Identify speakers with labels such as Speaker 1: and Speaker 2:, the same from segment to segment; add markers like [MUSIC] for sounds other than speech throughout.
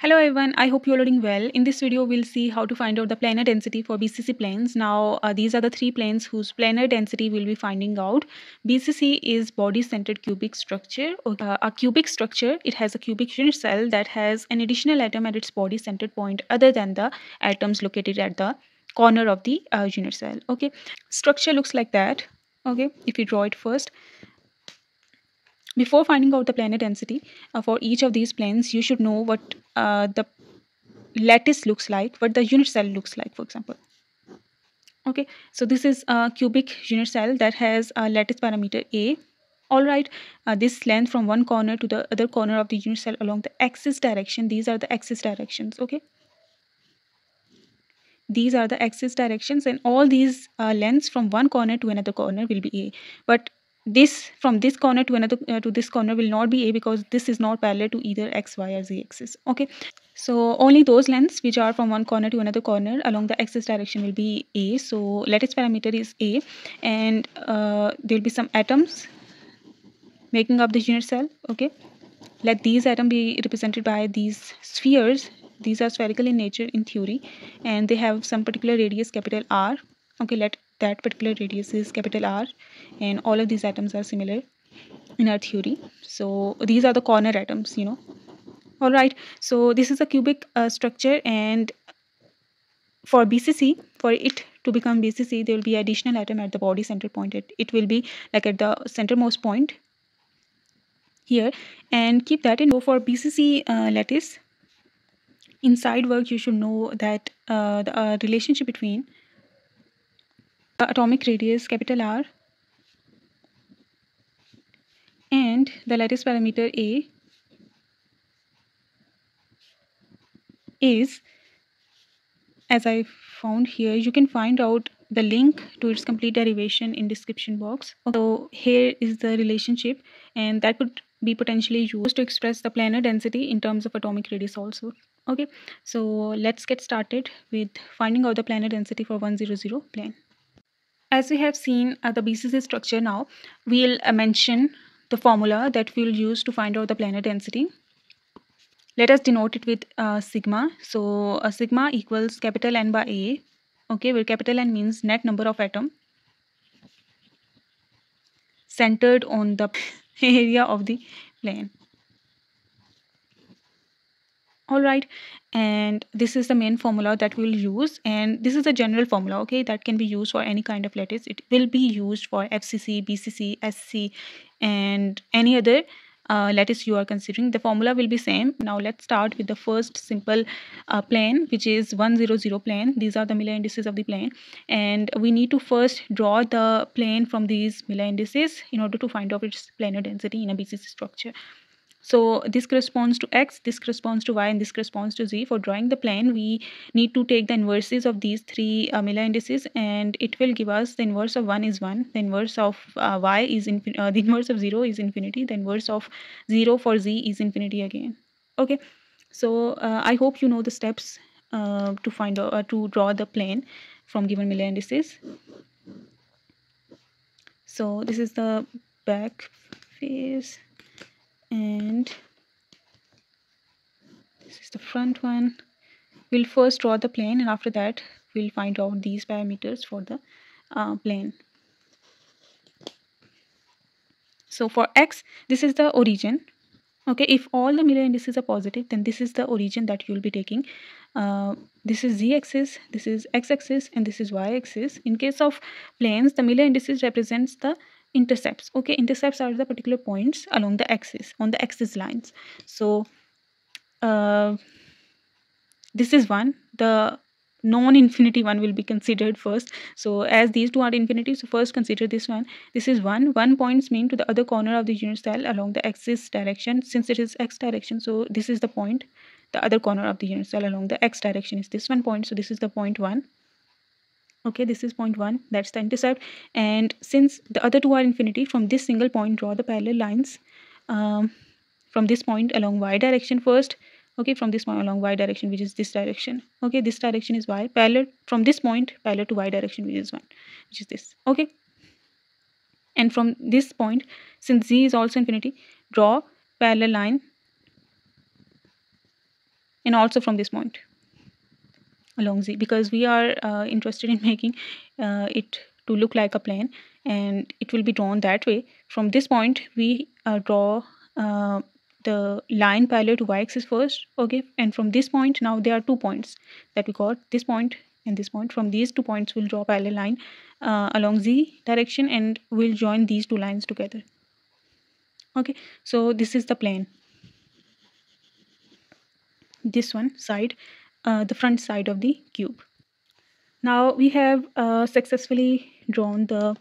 Speaker 1: Hello everyone, I hope you're doing well. In this video, we'll see how to find out the planar density for BCC planes. Now, uh, these are the three planes whose planar density we'll be finding out. BCC is body-centered cubic structure. Uh, a cubic structure, it has a cubic unit cell that has an additional atom at its body-centered point other than the atoms located at the corner of the uh, unit cell. Okay, structure looks like that. Okay, if you draw it first, before finding out the planar density uh, for each of these planes, you should know what uh, the lattice looks like, what the unit cell looks like, for example. Okay, so this is a cubic unit cell that has a lattice parameter A. All right, uh, this length from one corner to the other corner of the unit cell along the axis direction. These are the axis directions. Okay, these are the axis directions, and all these uh, lengths from one corner to another corner will be A. But this from this corner to another uh, to this corner will not be a because this is not parallel to either x y or z axis okay? So only those lengths which are from one corner to another corner along the axis direction will be a. So lattice parameter is a and uh, there will be some atoms making up the unit cell okay? Let these atoms be represented by these spheres. These are spherical in nature in theory and they have some particular radius capital r okay? Let that particular radius is capital R and all of these atoms are similar in our theory. So these are the corner atoms, you know. All right, so this is a cubic uh, structure and for BCC, for it to become BCC, there will be additional atom at the body center point. It, it will be like at the centermost point here and keep that in. So for BCC uh, lattice, inside work you should know that uh, the uh, relationship between atomic radius capital R and the lattice parameter A is as I found here you can find out the link to its complete derivation in description box. So here is the relationship and that could be potentially used to express the planar density in terms of atomic radius also. Okay so let's get started with finding out the planar density for 100 plane as we have seen uh, the BCC structure now, we'll uh, mention the formula that we'll use to find out the planar density. Let us denote it with uh, sigma. So uh, sigma equals capital N by A. Okay, where capital N means net number of atom centered on the [LAUGHS] area of the plane all right. And this is the main formula that we'll use. And this is a general formula okay that can be used for any kind of lattice it will be used for fcc bcc sc and any other uh, lattice you are considering. The formula will be same. Now let's start with the first simple uh, plane which is 100 plane these are the Miller indices of the plane and we need to first draw the plane from these Miller indices in order to find out its planar density in a BCC structure so this corresponds to x, this corresponds to y, and this corresponds to z. For drawing the plane, we need to take the inverses of these three uh, Miller indices, and it will give us the inverse of 1 is 1, the inverse of uh, y is uh, the inverse of 0 is infinity, the inverse of 0 for z is infinity again. Okay, so uh, I hope you know the steps uh, to find uh, to draw the plane from given Miller indices. So this is the back face and this is the front one. We'll first draw the plane and after that we'll find out these parameters for the uh, plane. So for x this is the origin. Okay if all the Miller indices are positive then this is the origin that you'll be taking. Uh, this is z-axis this is x-axis and this is y-axis. In case of planes the Miller indices represents the intercepts. Okay intercepts are the particular points along the axis on the axis lines. So uh, this is one. The non-infinity one will be considered first. So as these two are infinity so first consider this one. This is one. One points mean to the other corner of the unit cell along the axis direction. Since it is x direction so this is the point the other corner of the unit cell along the x direction is this one point. So this is the point one okay this is point 1 that's the intercept. And since the other two are infinity from this single point draw the parallel lines um, from this point along y direction first. Okay from this point along y direction which is this direction. Okay this direction is y. Parallel from this point parallel to y direction which is 1 which is this. Okay. And from this point since z is also infinity draw parallel line and also from this point along z because we are uh, interested in [LAUGHS] making uh, it to look like a plane and it will be drawn that way. From this point we uh, draw uh, the line parallel to y-axis first okay? And from this point now there are two points that we got this point and this point. From these two points we'll draw parallel line uh, along z direction and we'll join these two lines together. Okay so this is the plane this one side uh, the front side of the cube. Now we have uh, successfully drawn the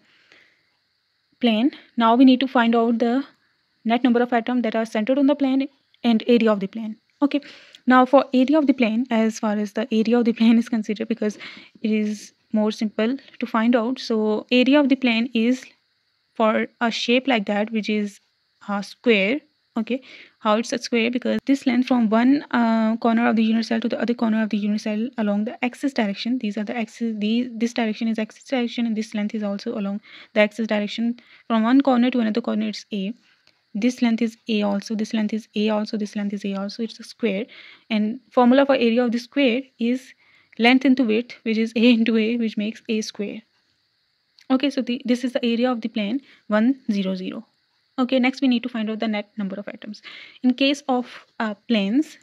Speaker 1: plane. Now we need to find out the net number of atoms that are centered on the plane and area of the plane. Okay. Now for area of the plane as far as the area of the plane is considered because it is more simple to find out. So area of the plane is for a shape like that which is a square okay how it's a square because this length from one uh, corner of the unit cell to the other corner of the unit cell along the axis direction. These are the axis these this direction is axis direction and this length is also along the axis direction. From one corner to another corner it's a. This length is a also this length is a also this length is a also it's a square. And formula for area of the square is length into width which is a into a which makes a square. Okay so the, this is the area of the plane 100 okay next we need to find out the net number of atoms. In case of uh, planes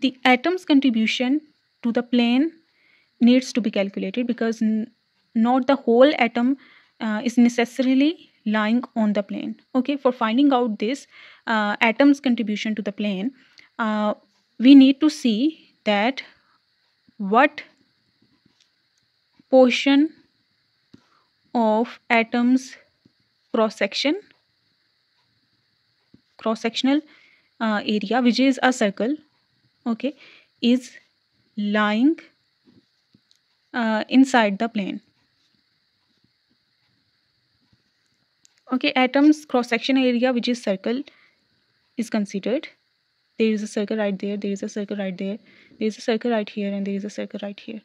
Speaker 1: the atoms contribution to the plane needs to be calculated because not the whole atom uh, is necessarily lying on the plane. Okay for finding out this uh, atoms contribution to the plane uh, we need to see that what portion of atoms cross section cross sectional uh, area which is a circle okay is lying uh, inside the plane. Okay atoms cross section area which is circle is considered. There is a circle right there there is a circle right there there is a circle right here and there is a circle right here.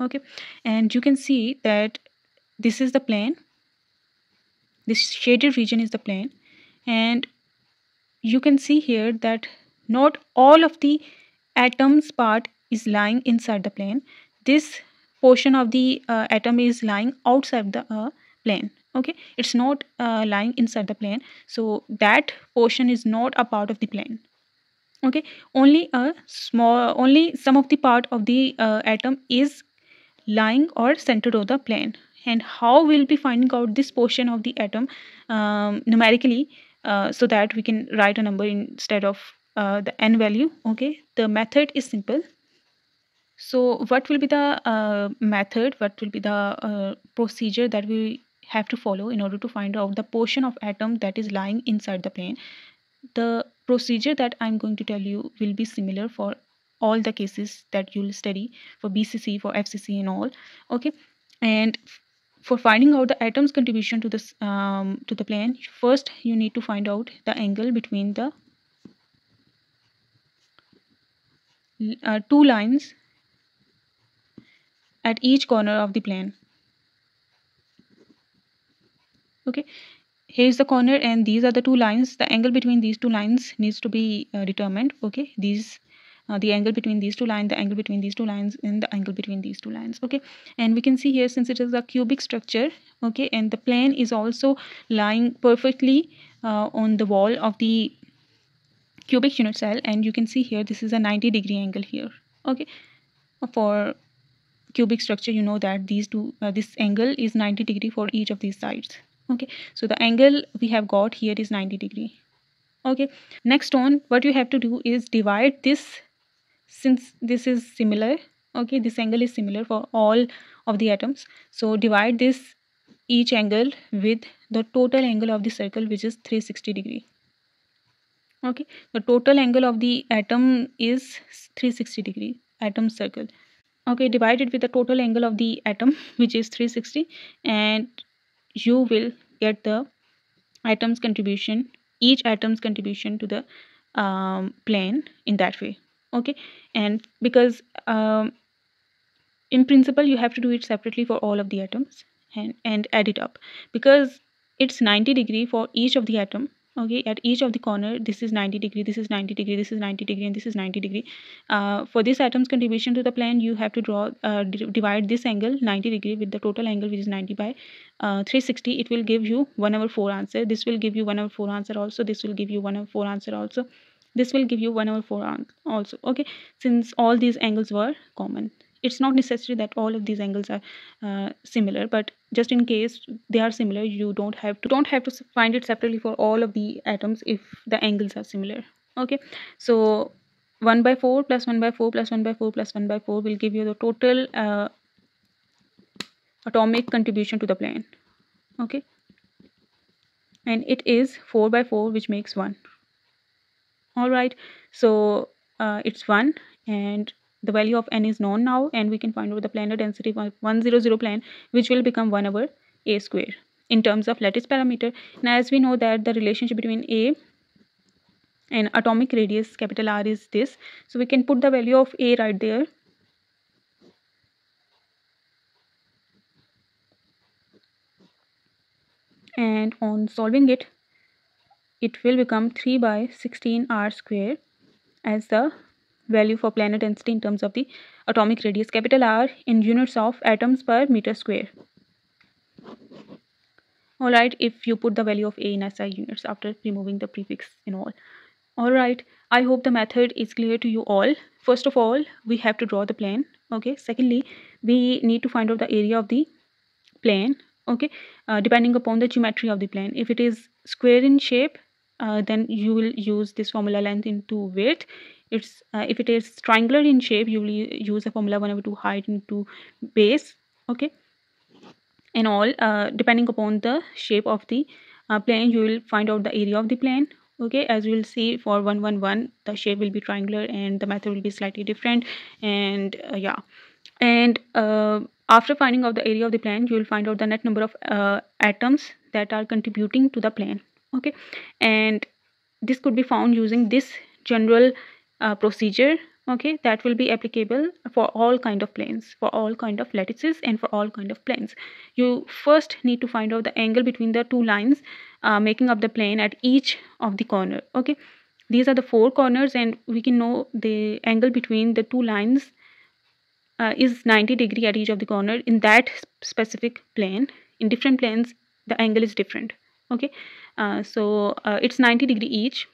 Speaker 1: Okay and you can see that this is the plane this shaded region is the plane and you can see here that not all of the atoms part is lying inside the plane this portion of the uh, atom is lying outside the uh, plane okay? It's not uh, lying inside the plane so that portion is not a part of the plane okay? Only a small only some of the part of the uh, atom is lying or centered on the plane and how we'll be finding out this portion of the atom um, numerically uh, so that we can write a number instead of uh, the n value okay? The method is simple. So what will be the uh, method? What will be the uh, procedure that we have to follow in order to find out the portion of atom that is lying inside the plane? The procedure that i'm going to tell you will be similar for all the cases that you'll study for bcc for fcc and all okay? And for finding out the atom's contribution to this um, to the plane first you need to find out the angle between the uh, two lines at each corner of the plane. Okay here's the corner and these are the two lines. The angle between these two lines needs to be uh, determined. Okay these uh, the angle between these two lines the angle between these two lines and the angle between these two lines okay? And we can see here since it is a cubic structure okay and the plane is also lying perfectly uh, on the wall of the cubic unit cell and you can see here this is a 90 degree angle here okay? For cubic structure you know that these two uh, this angle is 90 degree for each of these sides okay? So the angle we have got here is 90 degree okay? Next on what you have to do is divide this since this is similar okay this angle is similar for all of the atoms. So divide this each angle with the total angle of the circle which is 360 degree. Okay the total angle of the atom is 360 degree atom circle. Okay divided with the total angle of the atom [LAUGHS] which is 360 and you will get the atom's contribution each atom's contribution to the um, plane in that way okay? And because um, in principle you have to do it separately for all of the atoms and, and add it up. Because it's 90 degree for each of the atom okay? At each of the corner this is 90 degree this is 90 degree this is 90 degree and this is 90 degree. Uh, for this atom's contribution to the plane you have to draw uh, divide this angle 90 degree with the total angle which is 90 by uh, 360 it will give you 1 over 4 answer. This will give you 1 over 4 answer also. This will give you 1 over 4 answer also this will give you 1 over 4 also okay? Since all these angles were common. It's not necessary that all of these angles are uh, similar but just in case they are similar you don't have to don't have to find it separately for all of the atoms if the angles are similar okay? So 1 by 4 plus 1 by 4 plus 1 by 4 plus 1 by 4 will give you the total uh, atomic contribution to the plane okay? And it is 4 by 4 which makes 1 all right. So uh, it's 1 and the value of n is known now and we can find out the planar density of 100 plane which will become 1 over a square in terms of lattice parameter. Now as we know that the relationship between a and atomic radius capital R is this. So we can put the value of a right there. And on solving it it will become 3 by 16 r square as the value for planar density in terms of the atomic radius capital R in units of atoms per meter square. Alright, if you put the value of A in SI units after removing the prefix in all. Alright, I hope the method is clear to you all. First of all, we have to draw the plane. Okay, secondly, we need to find out the area of the plane. Okay, uh, depending upon the geometry of the plane. If it is square in shape, uh, then you will use this formula length into width. It's uh, if it is triangular in shape you will use a formula 1 over 2 height into base okay? And all uh, depending upon the shape of the uh, plane you will find out the area of the plane okay? As you will see for 111 the shape will be triangular and the method will be slightly different and uh, yeah. And after finding out the area of the plane you will find out the net number of atoms that are contributing to the plane okay. And this could be found using this general uh, procedure. Okay. That will be applicable for all kind of planes for all kind of lattices and for all kind of planes. You first need to find out the angle between the two lines uh, making up the plane at each of the corner. Okay. These are the four corners and we can know the angle between the two lines uh, is 90 degree at each of the corner in that specific plane. In different planes the angle is different. Okay uh, so uh, it's 90 degree each.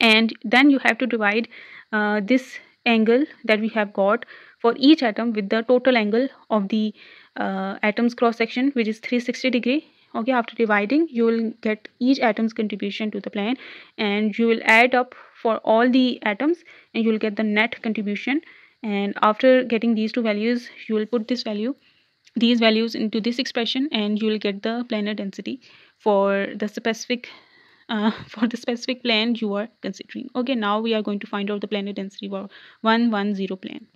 Speaker 1: And then you have to divide uh, this angle that we have got for each atom with the total angle of the uh, atom's cross section which is 360 degree. Okay after dividing you will get each atom's contribution to the plane and you will add up for all the atoms and you will get the net contribution. And after getting these two values you will put this value these values into this expression and you will get the planar density for the specific [LAUGHS] uh, for the specific plane you are considering. Okay now we are going to find out the planar density for 110 plane.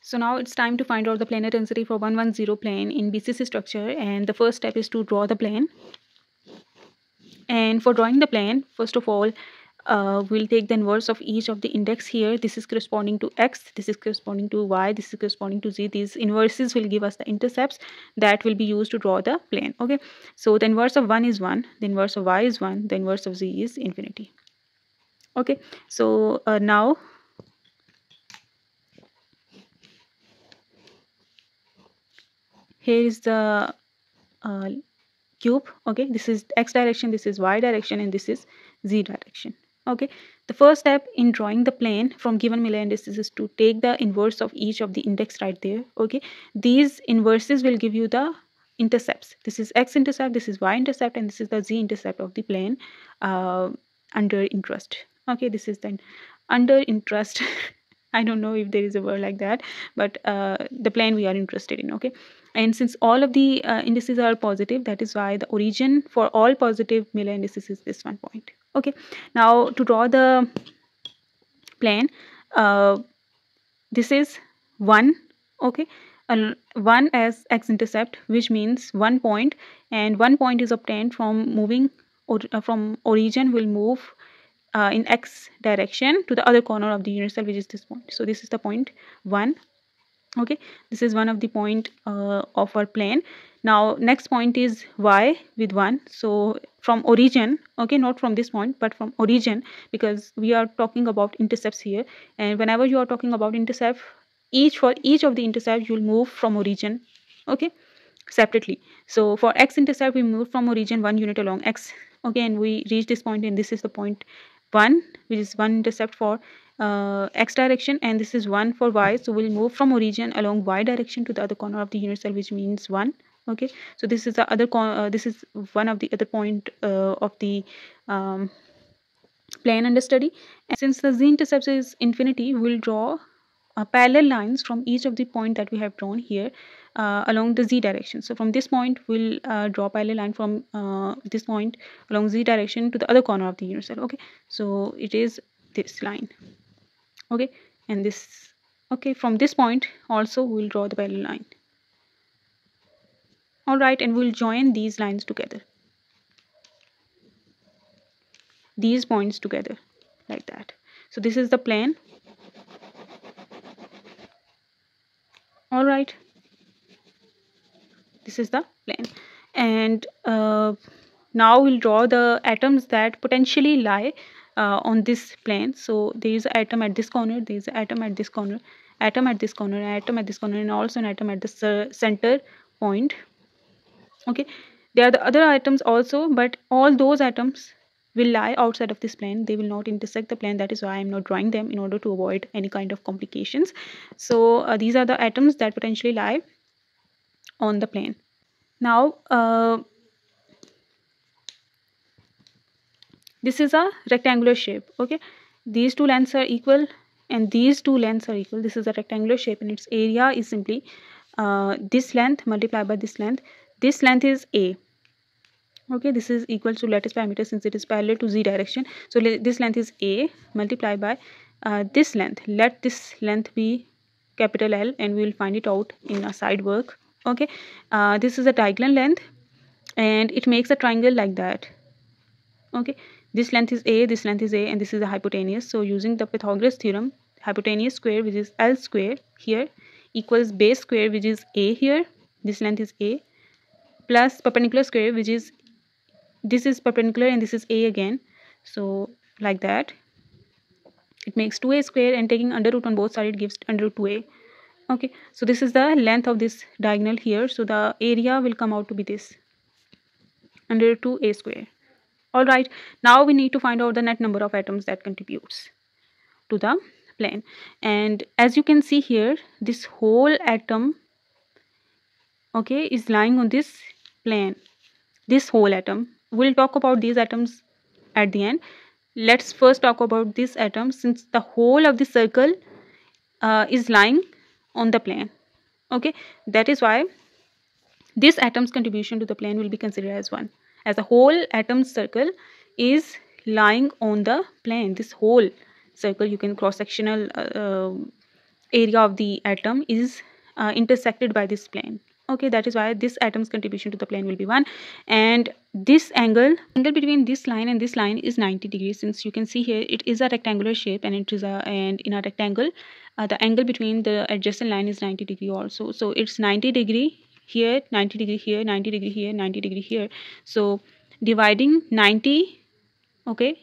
Speaker 1: So now it's time to find out the planar density for 110 plane in BCC structure and the first step is to draw the plane. And for drawing the plane first of all uh, we'll take the inverse of each of the index here. This is corresponding to x this is corresponding to y this is corresponding to z. These inverses will give us the intercepts that will be used to draw the plane okay? So the inverse of 1 is 1 the inverse of y is 1 the inverse of z is infinity okay? So uh, now here is the uh, cube okay? This is x direction this is y direction and this is z direction okay? The first step in drawing the plane from given Miller indices is to take the inverse of each of the index right there okay? These inverses will give you the intercepts. This is x-intercept this is y-intercept and this is the z-intercept of the plane uh, under interest okay? This is then under interest. [LAUGHS] I don't know if there is a word like that but uh, the plane we are interested in okay? And since all of the uh, indices are positive that is why the origin for all positive Miller indices is this one point okay. Now to draw the plane uh, this is 1 okay? Uh, 1 as x-intercept which means one point and one point is obtained from moving or uh, from origin will move uh, in x direction to the other corner of the unit cell which is this point. So this is the point 1 okay this is one of the point uh, of our plane now next point is y with 1 so from origin okay not from this point but from origin because we are talking about intercepts here. And whenever you are talking about intercept each for each of the intercepts you'll move from origin okay separately. So for x intercept we move from origin one unit along x okay and we reach this point and this is the point 1 which is one intercept for uh, x direction and this is 1 for y. So we'll move from origin along y direction to the other corner of the unit cell which means 1 okay. So this is the other uh, this is one of the other point uh, of the um, plane under study. And since the z-intercept is infinity we'll draw uh, parallel lines from each of the point that we have drawn here uh, along the z direction. So from this point we'll uh, draw parallel line from uh, this point along z direction to the other corner of the unit cell okay. So it is this line okay? And this okay from this point also we'll draw the parallel line. All right and we'll join these lines together. These points together like that. So this is the plane all right this is the plane and uh, now we'll draw the atoms that potentially lie uh, on this plane. So there is atom at this corner there is atom at this corner atom at this corner atom at this corner and also an atom at the center point. Okay? There are the other atoms also but all those atoms will lie outside of this plane. They will not intersect the plane. That is why i'm not drawing them in order to avoid any kind of complications. So uh, these are the atoms that potentially lie on the plane. Now uh, this is a rectangular shape okay? These two lengths are equal and these two lengths are equal. This is a rectangular shape and its area is simply uh, this length multiplied by this length. This length is a okay? This is equal to lattice parameter since it is parallel to z direction. So this length is a multiplied by uh, this length. Let this length be capital L and we will find it out in a side work okay? Uh, this is a diagonal length and it makes a triangle like that okay this length is a this length is a and this is the hypotenuse. So using the pythagoras theorem hypotenuse square which is l square here equals base square which is a here. This length is a plus perpendicular square which is this is perpendicular and this is a again. So like that. It makes 2a square and taking under root on both sides it gives under root 2a okay. So this is the length of this diagonal here. So the area will come out to be this under 2a square all right. Now we need to find out the net number of atoms that contributes to the plane. And as you can see here this whole atom okay is lying on this plane. This whole atom. We'll talk about these atoms at the end. Let's first talk about this atom since the whole of the circle uh, is lying on the plane. Okay. That is why this atom's contribution to the plane will be considered as one as a whole atom circle is lying on the plane. This whole circle you can cross sectional uh, uh, area of the atom is uh, intersected by this plane. Okay that is why this atom's contribution to the plane will be 1 and this angle angle between this line and this line is 90 degrees. Since you can see here it is a rectangular shape and it is a and in a rectangle uh, the angle between the adjacent line is 90 degree also. So it's 90 degree here 90 degree here 90 degree here 90 degree here. So dividing 90 okay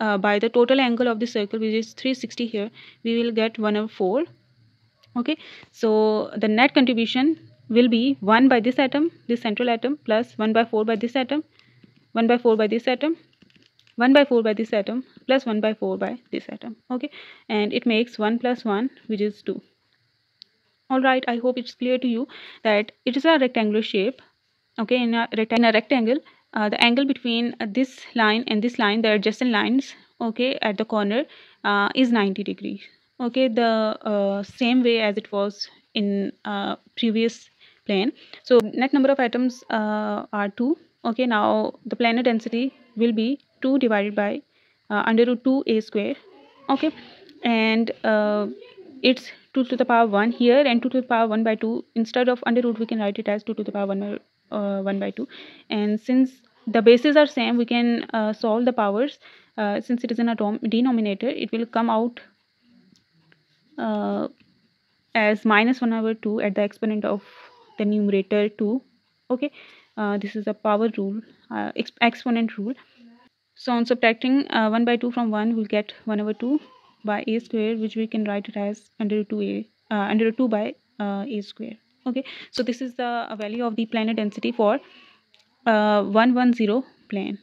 Speaker 1: uh, by the total angle of the circle which is 360 here we will get 1 over 4 okay. So the net contribution will be 1 by this atom this central atom plus 1 by 4 by this atom 1 by 4 by this atom 1 by 4 by this atom plus 1 by 4 by this atom okay. And it makes 1 plus 1 which is 2 all right i hope it's clear to you that it is a rectangular shape okay in a, rectangle, in a rectangle uh, the angle between uh, this line and this line the adjacent lines okay at the corner uh, is 90 degrees okay the uh, same way as it was in uh, previous plane so net number of atoms uh, are 2 okay now the planar density will be 2 divided by under root 2 a square okay and it's 2 to the power 1 here and 2 to the power 1 by 2 instead of under root we can write it as 2 to the power 1 by, uh, 1 by 2 and since the bases are same we can uh, solve the powers. Uh, since it is in a denominator it will come out uh, as minus 1 over 2 at the exponent of the numerator 2 okay? Uh, this is the power rule uh, exponent rule. So on subtracting uh, 1 by 2 from 1 we'll get 1 over 2 by a square which we can write it as under 2a uh, under 2 by uh, a square. Okay? So this is the value of the planar density for uh, 110 plane.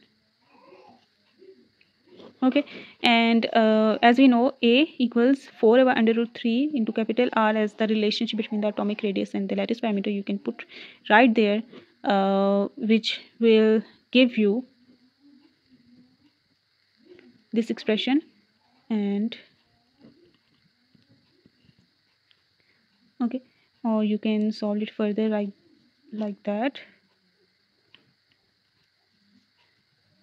Speaker 1: Okay? And uh, as we know a equals 4 over under root 3 into capital r as the relationship between the atomic radius and the lattice diameter you can put right there uh, which will give you this expression and okay. Or you can solve it further like like that.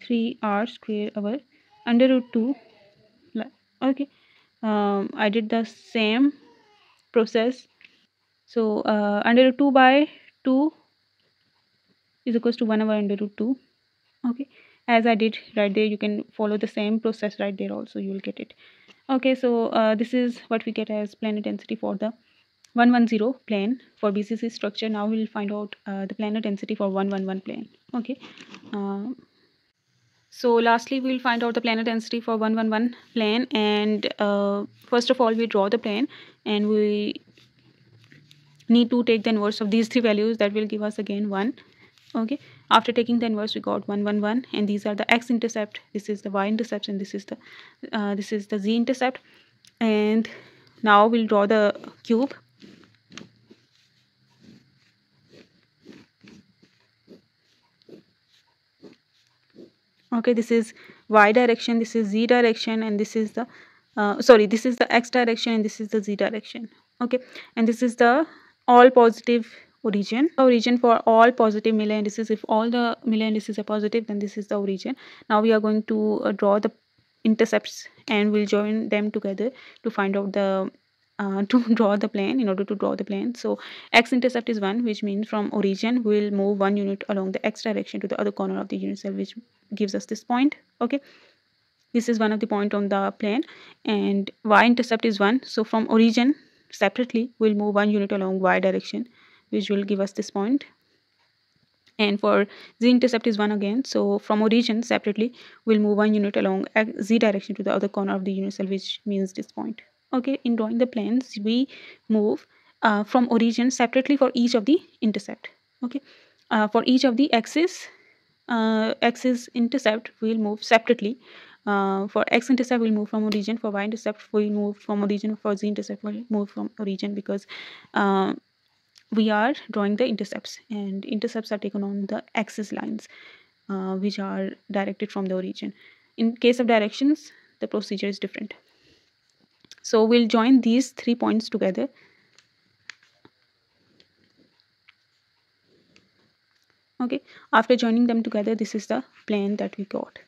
Speaker 1: 3r square over under root 2 okay. Um, I did the same process. So uh, under root 2 by 2 is equals to 1 over under root 2 okay. As I did right there you can follow the same process right there also. You will get it. Okay. So uh, this is what we get as planar density for the 110 plane for BCC structure. Now we'll find out uh, the planar density for 111 plane okay. Um, so lastly we'll find out the planar density for 111 plane and uh, first of all we draw the plane and we need to take the inverse of these three values that will give us again 1 okay. After taking the inverse we got 111 and these are the x-intercept. This is the y-intercept and this is the uh, this is the z-intercept. And now we'll draw the cube okay this is y direction this is z direction and this is the uh, sorry this is the x direction and this is the z direction. Okay and this is the all positive origin. Origin for all positive Miller indices if all the Miller indices are positive then this is the origin. Now we are going to uh, draw the intercepts and we'll join them together to find out the uh, [LAUGHS] to draw the plane in order to draw the plane. So x-intercept is 1 which means from origin we'll move one unit along the x direction to the other corner of the unit cell which gives us this point okay? This is one of the point on the plane and y-intercept is 1 so from origin separately we'll move one unit along y direction which will give us this point. And for z-intercept is 1 again. So from origin separately we'll move one unit along z direction to the other corner of the unit cell which means this point okay? In drawing the planes we move uh, from origin separately for each of the intercept okay? Uh, for each of the axis uh, axis intercept we'll move separately. Uh, for x intercept we'll move from origin for y intercept we'll move from origin for z intercept we'll move from origin because uh, we are drawing the intercepts and intercepts are taken on the axis lines uh, which are directed from the origin. In case of directions the procedure is different. So we'll join these three points together okay? After joining them together this is the plane that we got.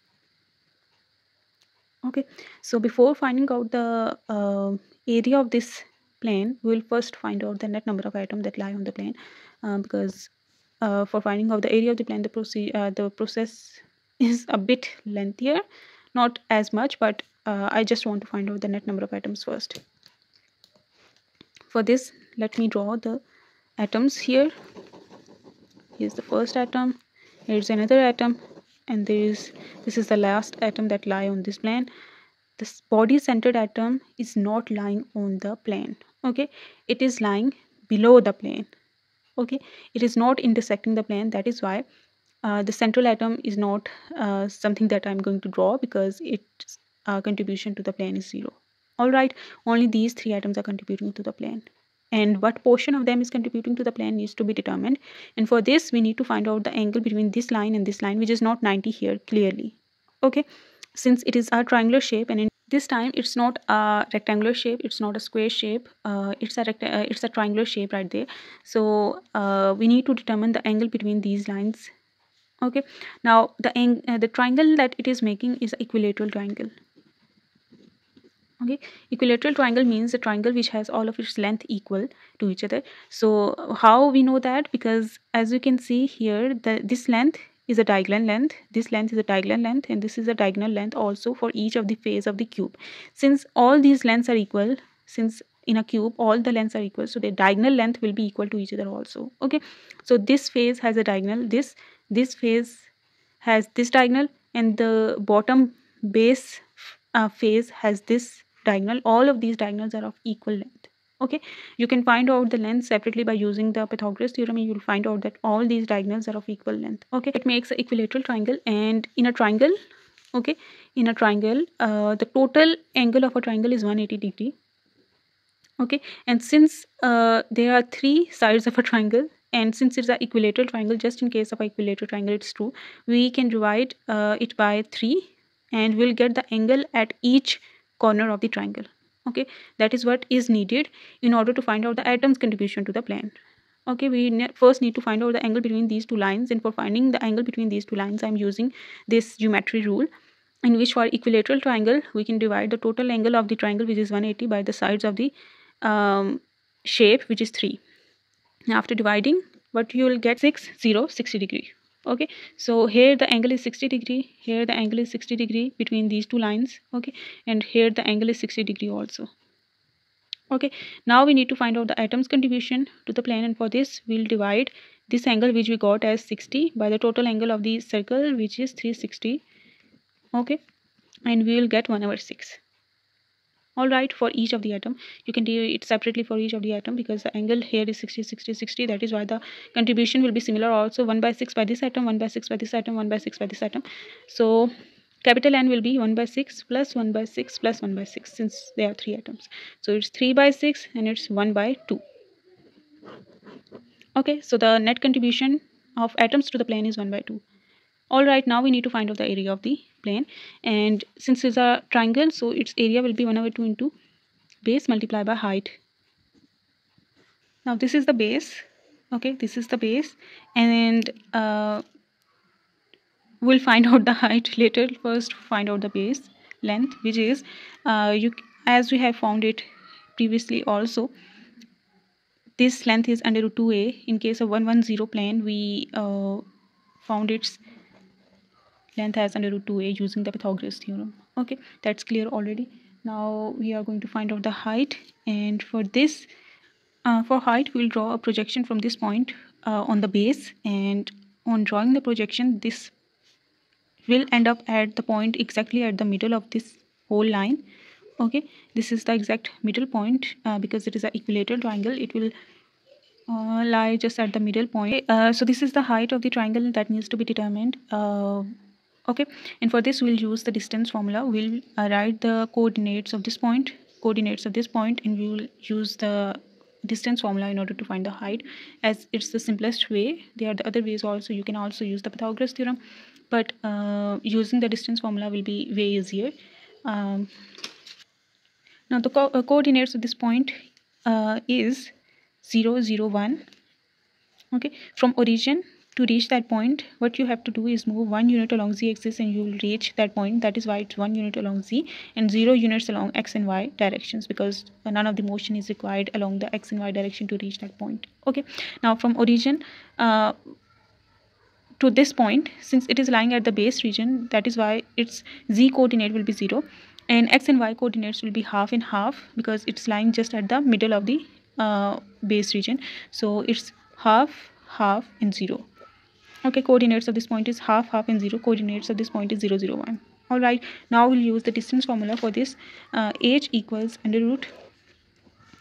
Speaker 1: Okay? So before finding out the uh, area of this plane we'll first find out the net number of atoms that lie on the plane uh, because uh, for finding out the area of the plane the, proce uh, the process is a bit lengthier. Not as much but uh, I just want to find out the net number of atoms first. For this let me draw the atoms here here's the first atom here's another atom and there is this is the last atom that lie on this plane. This body centered atom is not lying on the plane okay? It is lying below the plane okay? It is not intersecting the plane. That is why uh, the central atom is not uh, something that I'm going to draw because its uh, contribution to the plane is zero. All right only these three atoms are contributing to the plane and what portion of them is contributing to the plane needs to be determined. And for this we need to find out the angle between this line and this line which is not 90 here clearly. Okay? Since it is a triangular shape and in this time it's not a rectangular shape it's not a square shape uh, it's a uh, it's a triangular shape right there. So uh, we need to determine the angle between these lines. Okay? Now the uh, the triangle that it is making is equilateral triangle okay? Equilateral triangle means a triangle which has all of its length equal to each other. So how we know that? Because as you can see here the this length is a diagonal length this length is a diagonal length and this is a diagonal length also for each of the face of the cube. Since all these lengths are equal since in a cube all the lengths are equal so the diagonal length will be equal to each other also. Okay? So this face has a diagonal this this face has this diagonal and the bottom base uh, face has this diagonal all of these diagonals are of equal length. Okay? You can find out the length separately by using the pythagoras theorem. And you'll find out that all these diagonals are of equal length. Okay? It makes an equilateral triangle and in a triangle okay? In a triangle uh, the total angle of a triangle is 180 degree. Okay? And since uh, there are three sides of a triangle and since it's an equilateral triangle just in case of equilateral triangle it's true we can divide uh, it by 3 and we'll get the angle at each corner of the triangle okay? That is what is needed in order to find out the atom's contribution to the plane okay? We ne first need to find out the angle between these two lines and for finding the angle between these two lines i'm using this geometry rule in which for equilateral triangle we can divide the total angle of the triangle which is 180 by the sides of the um, shape which is 3 after dividing what you will get 6 0 60 degree okay. So here the angle is 60 degree. Here the angle is 60 degree between these two lines. Okay. And here the angle is 60 degree also. Okay. Now we need to find out the atom's contribution to the plane. And for this we'll divide this angle which we got as 60 by the total angle of the circle which is 360 okay. And we will get 1 over 6 all right for each of the atom. You can do it separately for each of the atom because the angle here is 60 60 60 that is why the contribution will be similar also. 1 by 6 by this atom 1 by 6 by this atom 1 by 6 by this atom. So capital N will be 1 by 6 plus 1 by 6 plus 1 by 6 since there are three atoms. So it's 3 by 6 and it's 1 by 2 okay so the net contribution of atoms to the plane is 1 by 2 all right now we need to find out the area of the plane. And since it's a triangle so its area will be 1 over 2 into base multiplied by height. Now this is the base. Okay this is the base. And uh, we'll find [LAUGHS] out the height later. First find out the base length which is uh, you as we have found it previously also this length is under root 2a in case of 110 plane we uh, found its length as under root 2a using the Pythagoras theorem. Okay that's clear already. Now we are going to find out the height. And for this uh, for height we'll draw a projection from this point uh, on the base. And on drawing the projection this will end up at the point exactly at the middle of this whole line. Okay this is the exact middle point uh, because it is an equilateral triangle. It will uh, lie just at the middle point. Uh, so this is the height of the triangle that needs to be determined. Uh, okay. And for this we'll use the distance formula. We'll uh, write the coordinates of this point coordinates of this point and we will use the distance formula in order to find the height. As it's the simplest way there are the other ways also. You can also use the pythagoras theorem. But uh, using the distance formula will be way easier. Um, now the co uh, coordinates of this point uh, is 0 0 1 okay. From origin to reach that point what you have to do is move one unit along z axis and you will reach that point. That is why it's one unit along z and zero units along x and y directions because none of the motion is required along the x and y direction to reach that point. Okay. Now from origin uh, to this point since it is lying at the base region that is why its z coordinate will be 0 and x and y coordinates will be half and half because it's lying just at the middle of the uh, base region. So it's half half and 0 okay coordinates of this point is half half and 0 coordinates of this point is 0 0 1 all right now we'll use the distance formula for this uh, h equals under root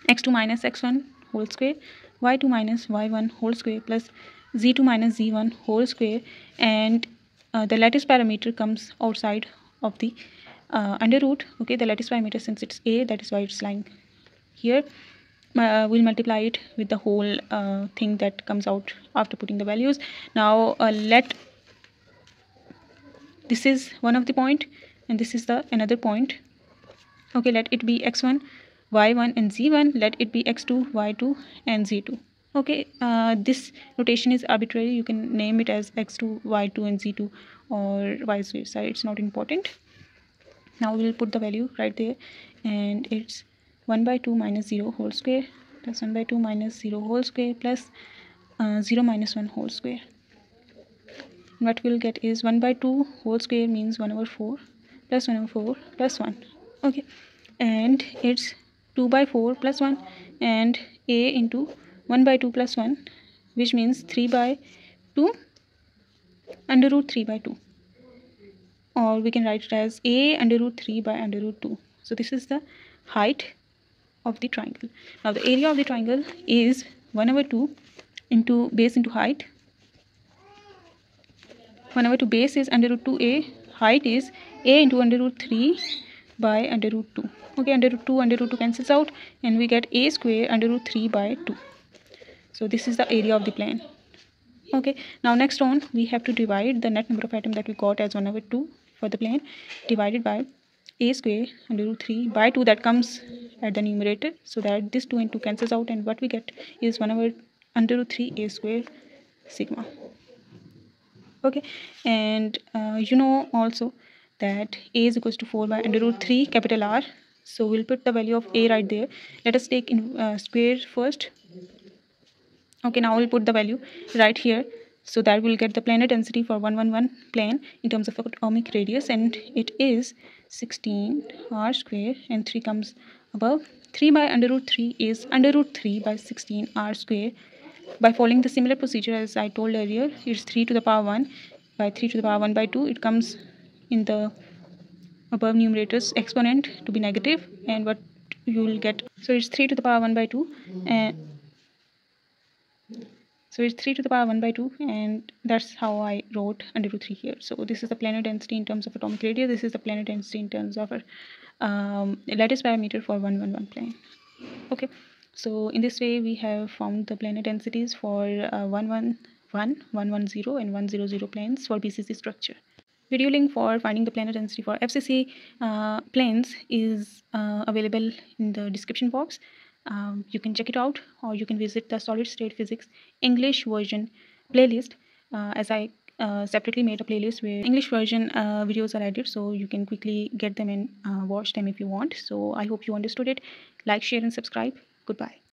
Speaker 1: x2 minus x1 whole square y2 minus y1 whole square plus z2 minus z1 whole square and uh, the lattice parameter comes outside of the uh, under root. Okay the lattice parameter since it's a that is why it's lying here uh, we'll multiply it with the whole uh, thing that comes out after putting the values. Now uh, let this is one of the point and this is the another point. Okay let it be x1 y1 and z1 let it be x2 y2 and z2 okay uh, this notation is arbitrary. You can name it as x2 y2 and z2 or vice versa. It's not important. Now we'll put the value right there and it's 1 by 2 minus 0 whole square plus 1 by 2 minus 0 whole square plus uh, 0 minus 1 whole square. What we'll get is 1 by 2 whole square means 1 over 4 plus 1 over 4 plus 1 okay. And it's 2 by 4 plus 1 and a into 1 by 2 plus 1 which means 3 by 2 under root 3 by 2 or we can write it as a under root 3 by under root 2 so this is the height of the triangle. Now the area of the triangle is 1 over 2 into base into height. 1 over 2 base is under root 2a height is a into under root 3 by under root 2 okay under root 2 under root 2 cancels out and we get a square under root 3 by 2 so this is the area of the plane okay now next on we have to divide the net number of atoms that we got as 1 over 2 for the plane divided by a square under root 3 by 2 that comes at the numerator so that this 2 and 2 cancels out and what we get is 1 over under root 3 a square sigma. Okay and uh, you know also that a is equals to 4 by under root 3 capital R. So we'll put the value of a right there. Let us take in uh, square first. Okay now we'll put the value right here so that we'll get the planar density for 111 plane in terms of atomic radius. And it is 16 r square. And 3 comes above. 3 by under root 3 is under root 3 by 16 r square. By following the similar procedure as I told earlier it's 3 to the power 1 by 3 to the power 1 by 2 it comes in the above numerator's exponent to be negative. And what you will get so it's 3 to the power 1 by 2 and so it's 3 to the power 1 by 2 and that's how I wrote under root 3 here. So this is the planar density in terms of atomic radius this is the planar density in terms of um, lattice parameter for 111 plane. Okay. So in this way we have found the planar densities for uh, 111 110 and 100 planes for BCC structure. Video link for finding the planar density for FCC uh, planes is uh, available in the description box. Um, you can check it out or you can visit the solid state physics English version playlist uh, as I uh, separately made a playlist where English version uh, videos are added so you can quickly get them and uh, watch them if you want. So I hope you understood it. Like, share and subscribe. Goodbye.